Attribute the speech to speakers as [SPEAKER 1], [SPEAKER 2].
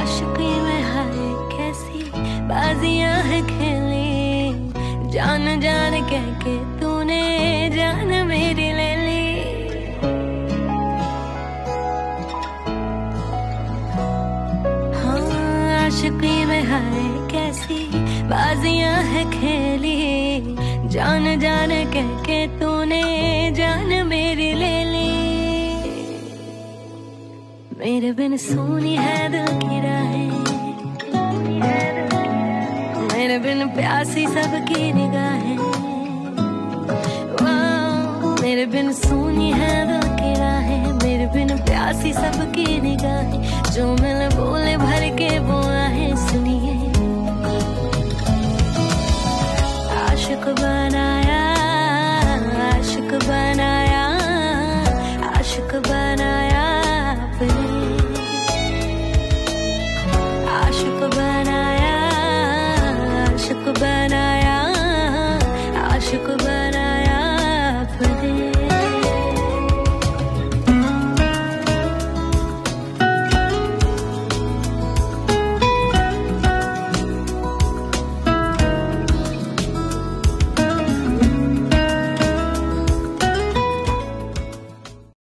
[SPEAKER 1] आशिकी में हाय कैसी बाजियाँ है खेली। जान जान कह के तूने जान मेरी ले ली। हाँ आशिकी में हाय कैसी बाजियाँ है खेली। जान जान कह के तूने जान मेरी मेरे बिन सोनी है दिल की राहें। मेरे बिन प्यासी सब सबकी निगाहें। मेरे बिन सोनी है दिल की राहें। मेरे बिन प्यासी सब सबकी निगाहें। जो मिल बोले भर के वो आए सुनिए। आशिक बनाए